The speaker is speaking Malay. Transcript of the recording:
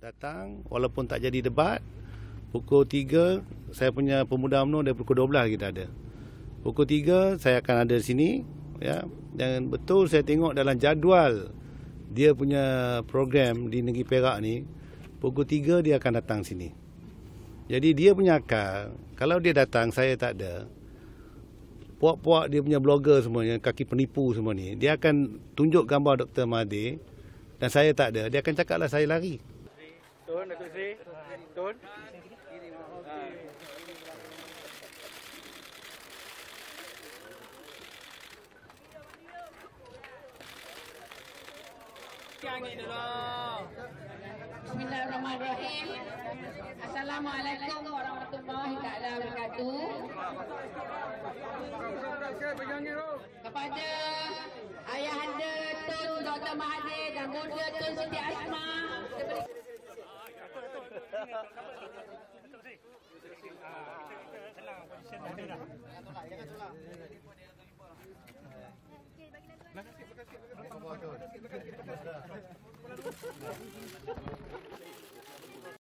Datang walaupun tak jadi debat pukul 3 saya punya pemuda UMNO dari pukul 12 kita ada. Pukul 3 saya akan ada di sini ya dan betul saya tengok dalam jadual dia punya program di Negeri Perak ni pukul 3 dia akan datang sini. Jadi dia punya akal kalau dia datang saya tak ada puak-puak dia punya blogger semuanya kaki penipu semua ni dia akan tunjuk gambar Dr. Mahathir dan saya tak ada, dia akan cakap lah saya lari. Tun, Datuk Sri. Tun. Bismillahirrahmanirrahim. Assalamualaikum warahmatullahi taala wabarakatuh. Kepada ayah. Bunda Tun Siti Asma.